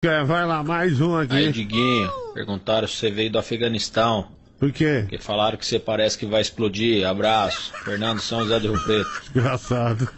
Vai lá, mais um aqui. Aí, Diguinho, perguntaram se você veio do Afeganistão. Por quê? Porque falaram que você parece que vai explodir. Abraço. Fernando São José do Rio Preto. Engraçado.